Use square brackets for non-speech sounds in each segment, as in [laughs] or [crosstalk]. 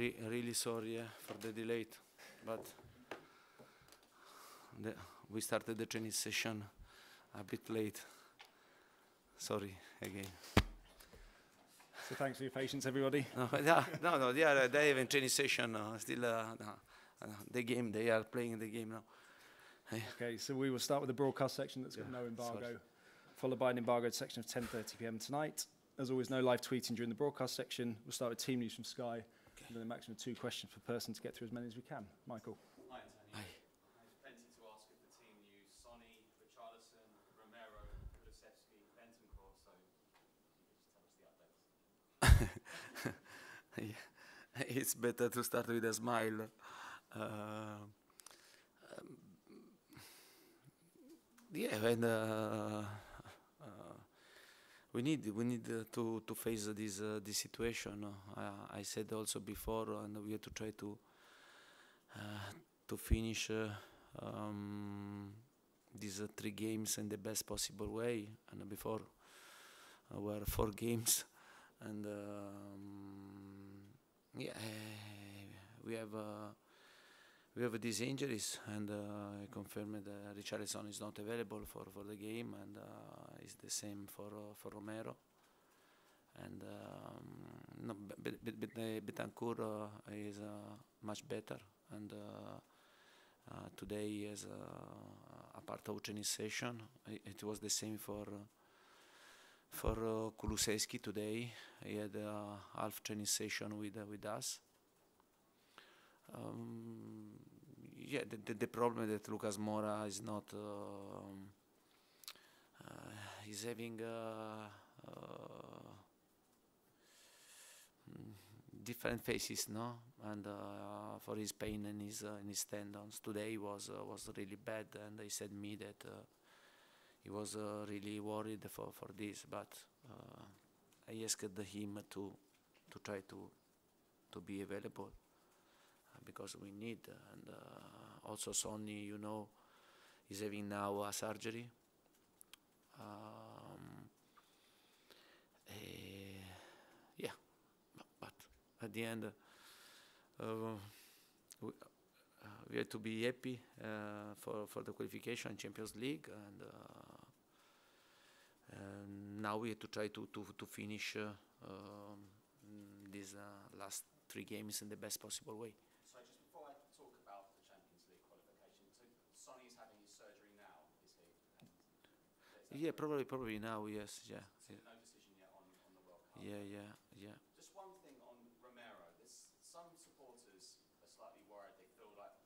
Re really sorry yeah, for the delay, but the, we started the training session a bit late. Sorry again. So thanks for your patience, everybody. [laughs] No, no, no, they are they have a training session uh, still. Uh, uh, the game they are playing the game now. Okay, so we will start with the broadcast section that's got Yeah, no embargo, sorry. followed by an embargoed section of 10:30 p.m. tonight. As always, no live tweeting during the broadcast section. We'll start with team news from Sky, and then a maximum of two questions per person to get through as many as we can. Michael. Hi, Antonio. Hi. There's plenty to ask of the team news. Sonny, Richarlison, Romero, Kulusevski, Bentancur. So if you could just tell us the updates. [laughs] Yeah, it's better to start with a smile. Uh, um, yeah, and uh, we need we need uh, to to face this uh, this situation. Uh, I said also before, and we have to try to uh, to finish uh, um, these uh, three games in the best possible way. And before uh, were four [laughs] games, and um, yeah, we have. Uh, we have these injuries, and uh, I confirmed that Richarlison is not available for, for the game, and uh, it's the same for uh, for Romero. And um, no, but, but, but, uh, uh, is uh, much better, and uh, uh, today uh, a part of training session. It, it was the same for. Uh, for uh, Kulusevski today, he had a half training session with uh, with us. Um, yeah, the, the, the problem that Lucas Moura is not um, uh, he's having uh, uh, different faces, no, and uh, for his pain and his uh, in his tendons. Today was uh, was really bad, and he said me that uh, he was uh, really worried for for this, but uh, I asked him to to try to to be available uh, because we need uh, and uh, also Sonny you know is having now a surgery um, eh, yeah bu- but at the end uh, we, uh, we to be happy uh, for for the qualification Champions League and uh, and now we have to try to to, to finish uh, um, these uh, last three games in the best possible way. So just before I talk about the Champions League qualification, so Sonny's having his surgery now, is he? Is that- Yeah, probably, probably now, yes, yeah, So yeah, no decision yet on, on the World Cup. yeah, yeah, yeah. Just one thing on Romero. There's some supporters are slightly worried. They feel like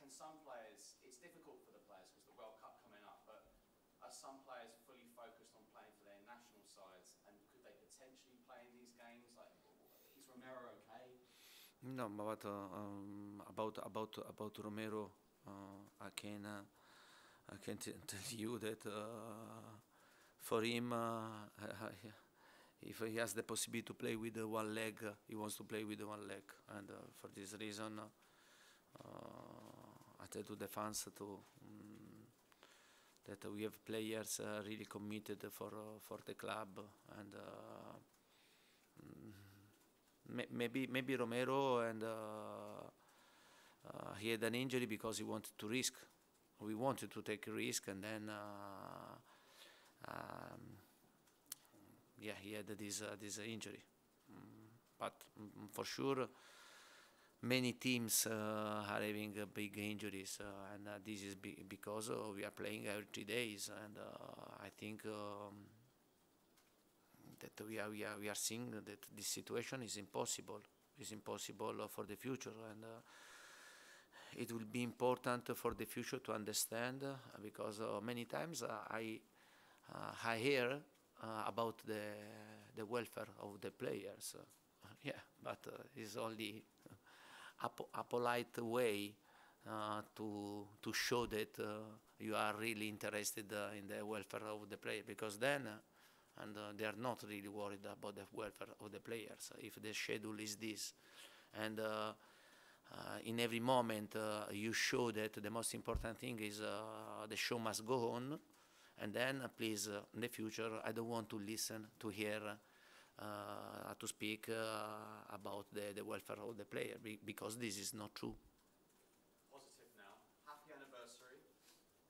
can some players? It's difficult for the players because the World Cup coming up, but are some players fully focused on playing for their national sides, and could they potentially play in these games? Like, is Romero okay? No, but uh, um, about about about Romero, uh, I can uh, I can t- [laughs] tell you that uh, for him, uh, [laughs] if he has the possibility to play with one leg, he wants to play with one leg, and uh, for this reason, I tell to the fans to. Um, that we have players uh, really committed for uh, for the club and uh, mm, maybe maybe Romero and he had an injury because he wanted to risk. We wanted to take a risk, and then uh, um, yeah, he had this uh, this injury. Mm, but mm, for sure, many teams uh, are having big injuries, and this is be- because we are playing every three days, and I think. Um, that we are, we are, we are seeing that this situation is impossible. Is impossible for the future, and uh, it will be important for the future to understand uh, because uh, many times uh, I I hear about the the welfare of the players. [laughs] Yeah, but it's only a, a polite way uh, to to show that uh, you are really interested uh, in the welfare of the player because then. And they are not really worried about the welfare of the players. If the schedule is this, and in every moment uh, you show that the most important thing is uh, the show must go on, and then uh, please, uh, in the future, I don't want to listen to hear uh, to speak uh, about the, the welfare of the player be- because this is not true. Positive now. Happy anniversary.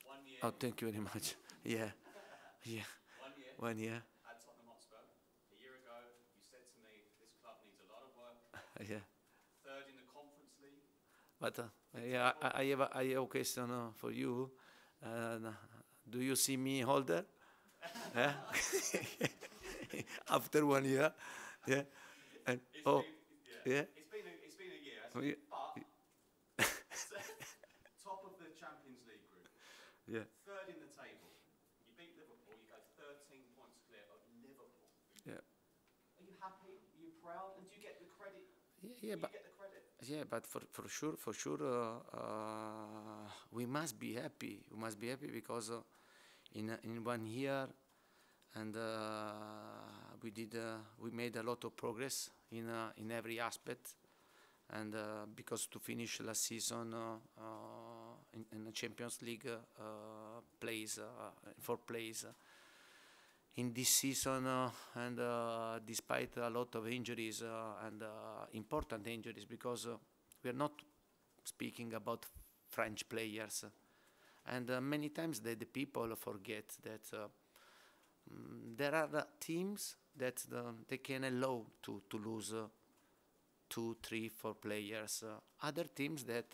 One year. Oh, thank you very much. [laughs] Yeah, yeah, One year one year. at Tottenham Hotspur. A year ago, you said to me, this club needs a lot of work. [laughs] Yeah, Third in the Conference League. But uh, yeah, I, I have a, I have a question uh, for you. Uh, do you see me older? [laughs] Eh? [laughs] After one year, yeah, and It's oh, been, yeah, It's been a, it's been a year, Oh, yeah. But [laughs] top of the Champions League group, yeah, third in the table. You beat Liverpool. You go 13 points clear of Liverpool. yeah, Are you happy? Are you proud? And do you get the credit? yeah, yeah, but Yeah, but for, for sure, for sure, uh, uh, we must be happy. We must be happy because uh, in in one year, and uh, we did we made a lot of progress in in every aspect, and because to finish last season in, in the Champions League plays uh, for plays. In this season uh, and uh, despite a lot of injuries uh, and uh, important injuries because uh, we are not speaking about French players and uh, many times the, the people forget that mm, there are teams that they can allow to, to lose two, three, four players. Other teams that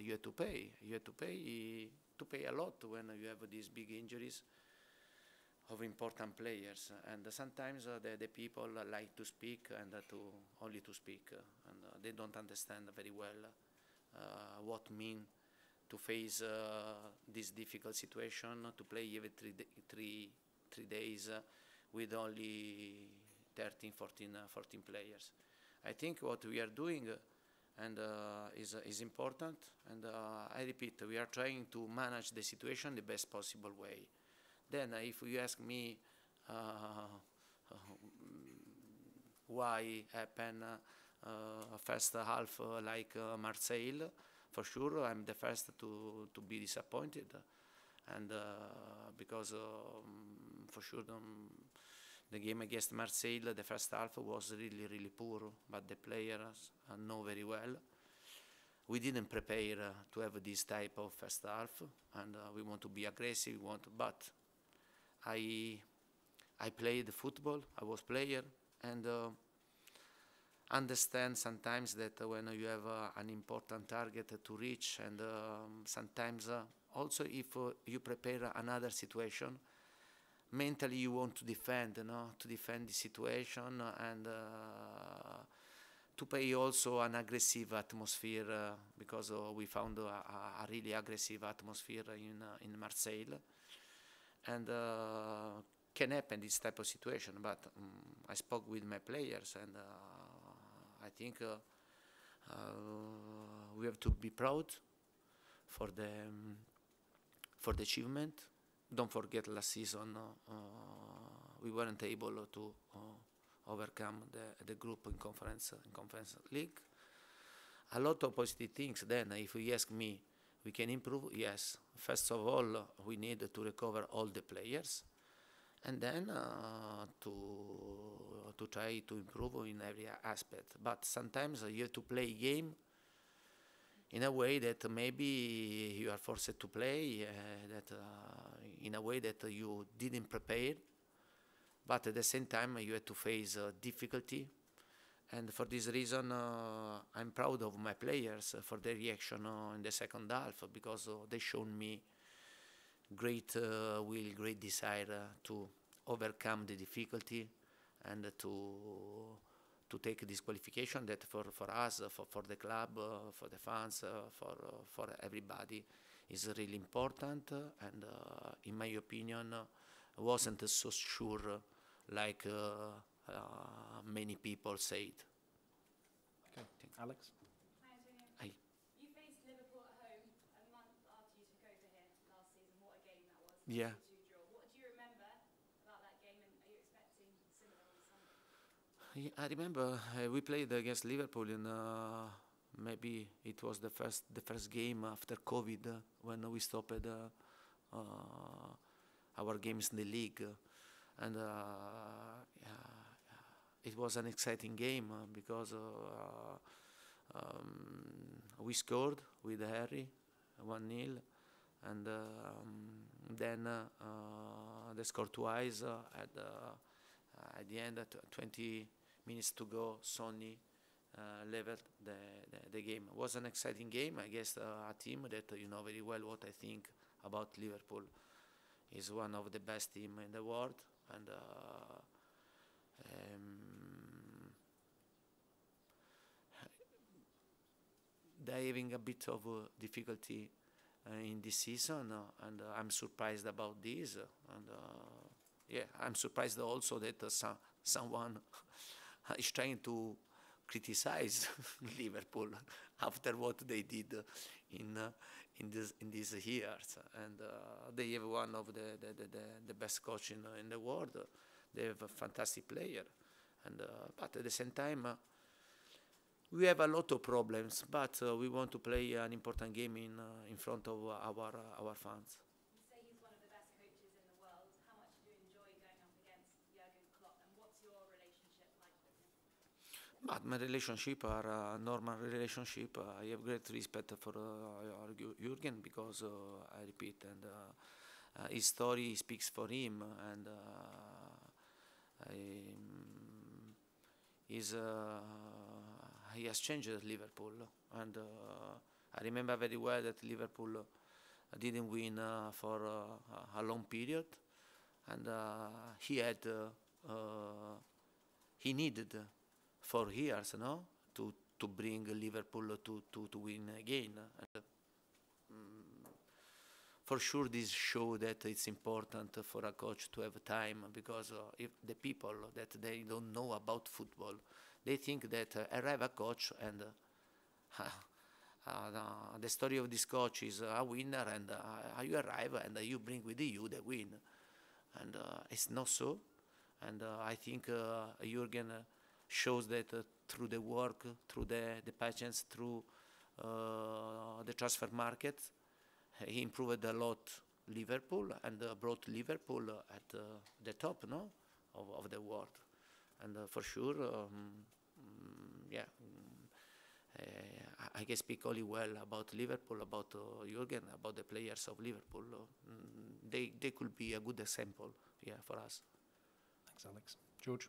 you have to pay. You have to pay to pay a lot when you have these big injuries of important players and sometimes uh, the, the people like to speak and to only to speak and uh, they don't understand very well uh, what mean to face this difficult situation to play every three, three, three days with only 13 14, uh, 14 players. I think what we are doing and uh, is, is important and uh, i repeat we are trying to manage the situation the best possible way then, uh, if you ask me uh, why happen uh, first half uh, like Marseille, for sure I'm the first to to be disappointed, and because um, for sure um, the game against Marseille, the first half was really really poor, but the players know very well we didn't prepare uh, to have this type of first half, and uh, we want to be aggressive. We want, but I I played football. I was player, and uh, understand sometimes that when you have uh, an important target to reach, and um, sometimes uh, also if uh, you prepare another situation, mentally you want to defend, you know, to defend the situation and. Uh, to play also an aggressive atmosphere uh, because we found a, a, really aggressive atmosphere in in Marseille, and uh, can happen this type of situation. But um, I spoke with my players, and uh, I think uh, uh, we have to be proud for the um, for the achievement. Don't forget last season uh, we weren't able to. Uh, overcome the, the group in conference in conference league. A lot of positive things. Then, if you ask me, we can improve. Yes. First of all, we need to recover all the players, and then uh, to to try to improve in every aspect. But sometimes you have to play game in a way that maybe you are forced to play uh, that uh, in a way that you didn't prepare but at the same time you have to face uh, difficulty and for this reason uh, i'm proud of my players uh, for their reaction uh, in the second half because uh, they showed me great uh, will great desire uh, to overcome the difficulty and to to take this qualification that for, for us for, for the club for the fans for for everybody is really important. And in my opinion wasn't so sure like uh, many people said. Okay, Alex. Hi, Antonio. Hi. You faced Liverpool at home a month after you took over here last season. What a game that was. Yeah. What do you remember about that game and are you expecting similar on Sunday? Yeah, I remember uh, we played against Liverpool in uh, maybe it was the first the first game after COVID uh, when we stopped uh, uh, our games in the league, and uh, yeah, it was an exciting game uh, because uh, um, we scored with Harry, 1 0, and um, then uh, uh, they scored twice uh, at, uh, at the end, at 20 minutes to go, Sonny uh, leveled the, the, the game. It was an exciting game against uh, a team that uh, you know very well what I think about Liverpool. Is one of the best team in the world, and uh, um, they're having a bit of uh, difficulty uh, in this season, uh, and uh, I'm surprised about this. uh, and yeah, I'm surprised also that some, someone [laughs] is trying to criticize [laughs] Liverpool [laughs] after what they did in uh, in this in these years, and uh, they have one of the the, the, the, best coach in, in the world. They have a fantastic player, and uh, but at the same time. Uh, we have a lot of problems, but uh, we want to play an important game in uh, in front of our our fans. You say he's one of the best coaches in the world. How much do you enjoy going up against Jurgen Klopp, and what's your relationship like with him? But my relationship are a normal relationship. Uh, I have great respect for uh, Jurgen because uh, I repeat, and uh, uh, his story speaks for him, and uh, I, um, he's, uh, he has changed Liverpool. And uh, I remember very well that Liverpool uh, didn't win uh, for a long period, and he had he needed four years, no, to to bring Liverpool to to, to win again. And, mm, for sure, this show that it's important for a coach to have time because uh, if the people that they don't know about football, they think that uh, arrive a coach and uh, [laughs] uh, the- story of this coach is a winner and uh, you arrive and you bring with you the win and uh, it's not so. And I think Jurgen shows that through the work, through the, the patience, through the transfer market, he improved a lot Liverpool and brought Liverpool at the top, no, of, of the world. And uh, for sure, um, mm, yeah, mm, uh, I- I can speak only well about Liverpool, about uh, Jurgen, about the players of Liverpool. Uh, mm, they they could be a good example, yeah, for us. Thanks, Alex. George?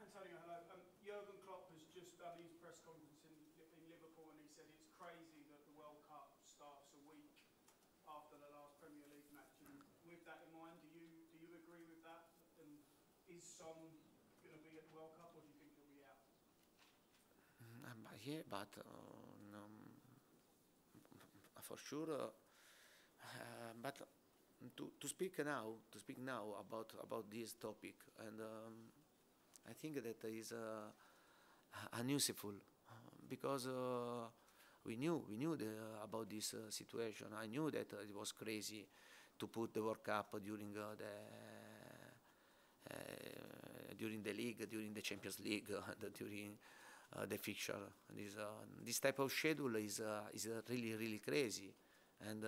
Antonio, hello. Um, Jurgen Klopp has just done his press conference in, in Liverpool and he said it's crazy that the World Cup starts a week after the last Premier League match. And with that in mind, do you do you agree with that? And is Son you think he'll be out? Mm, um, yeah, but uh, um, for sure. Uh, uh, but to, to speak now, to speak now about about this topic, and um, I think that is unuseful uh, because we knew we knew the, about this situation. I knew that it was crazy to put the World Cup during the during the league, during the Champions League, [laughs] during uh, the fixture. This, uh, this type of schedule is, uh, is really, really crazy. And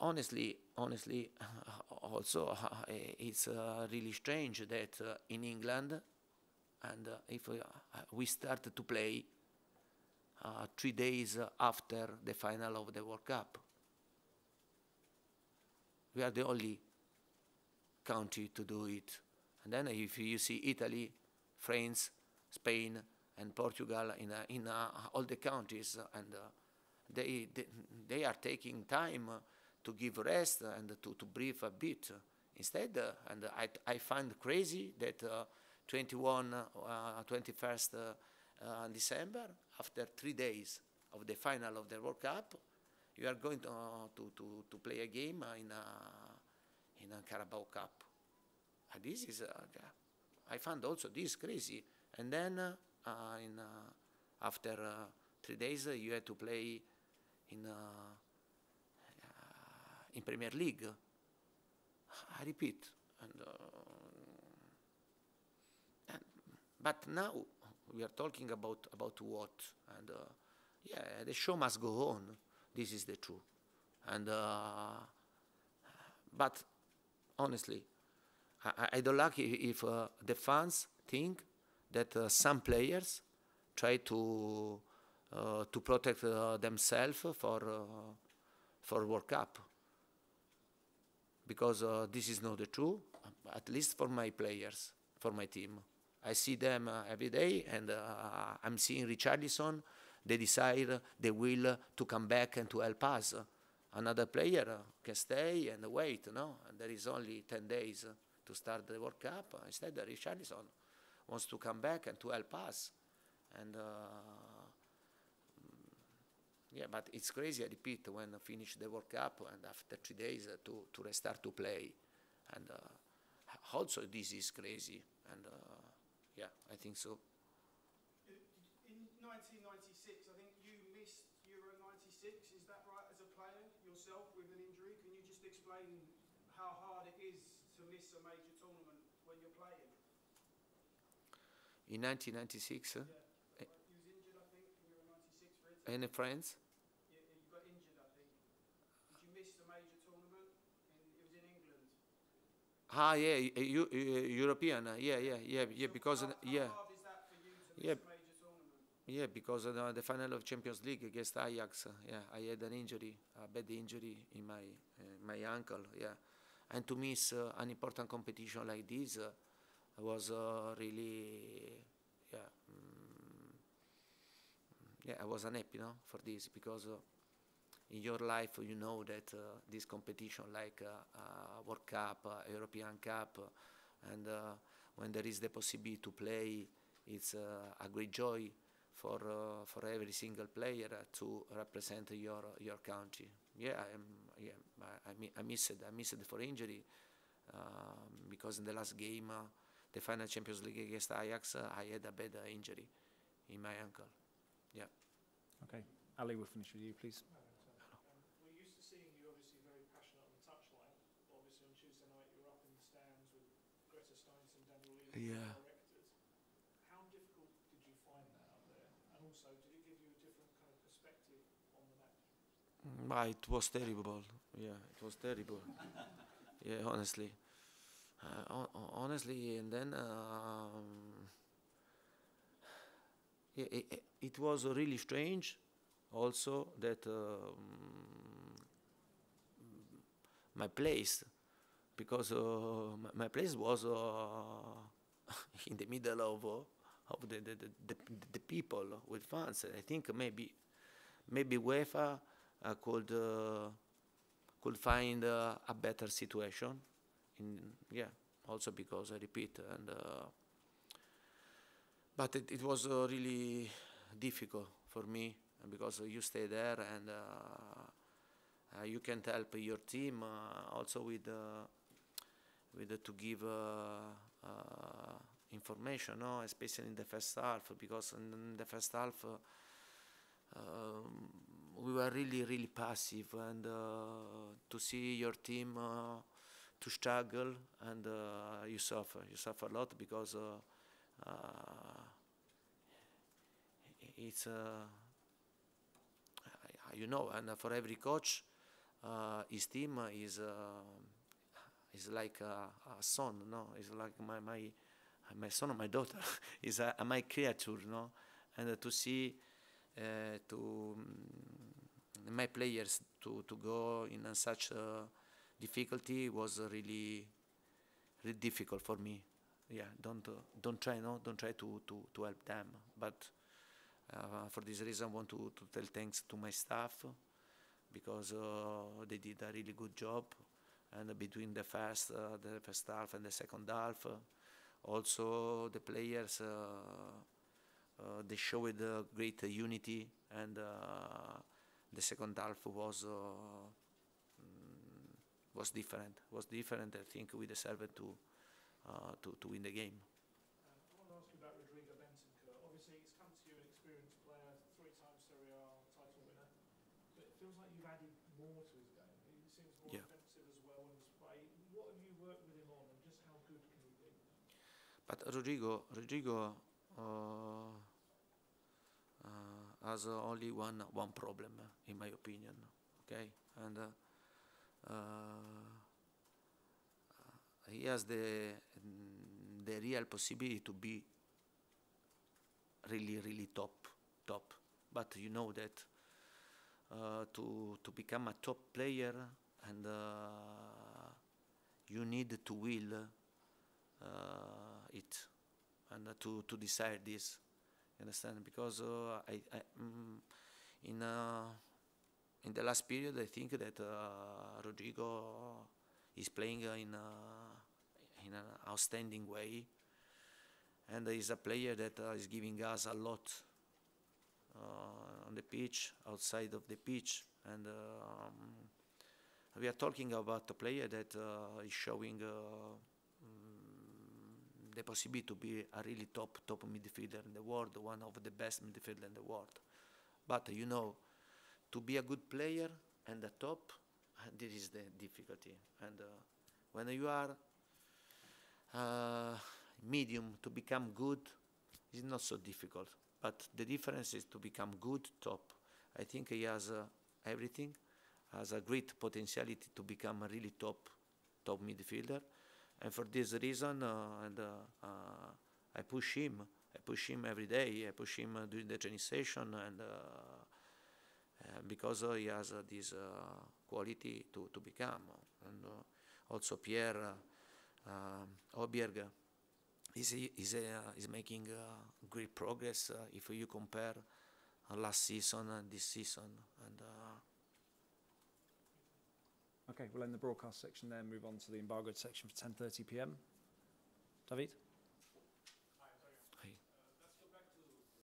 honestly, honestly, [laughs] also [laughs] uh, it's really strange that in England, and if we, we start to play uh, three days after the final of the World Cup, we are the only country to do it. And then if you see Italy, France, Spain, and Portugal in, uh, in uh, all the countries, and uh, they, they they are taking time to give rest and to, to breathe a bit. Instead, uh, and I, I find crazy that uh, 21, uh, 21st uh, December, after three days of the final of the World Cup, you are going to, to, to, to play a game in in a Carabao Cup. Uh, this is, uh, I found also this crazy. And then uh, uh, in, uh, after uh, three days, you had to play in, in Premier League. I repeat. And, and, but now we are talking about, about what? And yeah, the show must go on. This is the truth. And but honestly, I, I don't like if uh, the fans think that uh, some players try to uh, to protect uh, themselves for uh, for World Cup because uh, this is not the truth. At least for my players, for my team, I see them every day, and I'm seeing Richarlison. They desire, they will to come back and to help us. Another player can stay and wait. No, and there is only ten days to start the World Cup. Instead, Richarlison wants to come back and to help us. And uh, yeah, but it's crazy. I repeat, when I finish the World Cup and after three days uh, to to restart to play, and uh, also this is crazy. And uh, yeah, I think so. In 1996, I think you missed Euro 96. Is that right? As a player yourself with an injury, can you just explain how hard it is to miss a major tournament when you're playing? In 1996, uh, Yeah. Eh. You was injured, in Euro 96 for Italy. any friends? Yeah, you got injured, I think. Did you miss the major tournament? In, it was in England. Ah, yeah, you, uh, European. uh, yeah, yeah, yeah, yeah. Because how, uh, yeah, hard is that for you to miss Yeah. Yeah, because the, the final of Champions League against Ajax. Yeah, I had an injury, a bad injury in my uh, my ankle. Yeah, and to miss uh, an important competition like this uh, was really, yeah, mm, yeah. I was unhappy, no, for this because. In your life, you know that uh, this competition, like uh, uh, World Cup, European Cup, and when there is the possibility to play, it's a great joy for uh, for every single player uh, to represent your your country. Yeah, I am. Yeah, I, I, mi- I miss it. I miss it for injury um, because in the last game, uh, the final Champions League against Ajax, uh, I had a bad uh, injury in my ankle. Yeah. Okay. Ali, we'll finish with you, please. We're used to seeing you obviously very passionate on the touchline. Obviously on Tuesday night you were up in the stands with Greta Steins and Daniel Levy, Yeah. directors. How difficult did you find that up there? And also, did it give you a different kind of perspective on the match? Mm, ah, it was terrible. Yeah, it was terrible. yeah, honestly. Uh, hon- hon- honestly, and then um, yeah, it, it- was really strange also that um, my place, because uh, my, place was uh, [laughs] in the middle of, uh, of the, the, the, the, people with fans. I think maybe maybe UEFA could uh, could find uh, a better situation. In yeah, also because I repeat and. Uh, but it, it was uh, really difficult for me uh, because you stay there and uh, uh, you can help your team uh, also with uh, with uh, to give uh, uh, information, no? especially in the first half because in the first half. Uh, um, we were really, really passive, and uh, to see your team uh, to struggle, and uh, you suffer. You suffer a lot because it's, you know, and for every coach, his team is is like a, a son, no? It's like my my my son or my daughter [laughs] is a, a my creature, no? And uh, to see uh, to mm, my players to, to go in a such uh, difficulty was really really difficult for me. Yeah, don't uh, don't try no, don't try to, to, to help them. But uh, for this reason, I want to, to tell thanks to my staff because uh, they did a really good job. And between the first uh, the first half and the second half, also the players. Uh, uh, they showed great unity, and the second half was uh, mm, was different. Was different. I think we deserved to uh, to to win the game. Um, I want to ask you about Rodrigo Bentancur. Obviously, come to you an experienced player, three-time Serie A title winner. But it feels like you've added more to his game. He seems more Yeah. offensive as well in his play. What have you worked with him on, and just how good can he be? But Rodrigo, Rodrigo uh, uh, has only one one problem, uh, in my opinion. Okay, and uh, uh, he has the the real possibility to be really really top top. But you know that uh, to to become a top player and you need to will it and to to decide this. You understand? Because uh, I, I mm, in uh, in the last period, I think that uh, Rodrigo is playing uh, in uh, in an outstanding way, and is a player that uh, is giving us a lot on the pitch, outside of the pitch, and um, we are talking about a player that is showing the possibility to be a really top top midfielder in the world, one of the best midfielder in the world. But you know, to be a good player and a top, [laughs] this is the difficulty. And uh, when you are uh, medium to become good, it's not so difficult. But the difference is to become good top. I think he has uh, everything, has a great potentiality to become a really top, top midfielder. And for this reason, uh, and uh, uh, I push him. I push him every day. I push him uh, during the training session, and uh, uh, because he has this quality to, to become. And also Pierre uh, Højbjerg is is is making great progress if you compare last season and this season. And Okay, we'll end the broadcast section there and move on to the embargoed section for 10.30 p.m. David?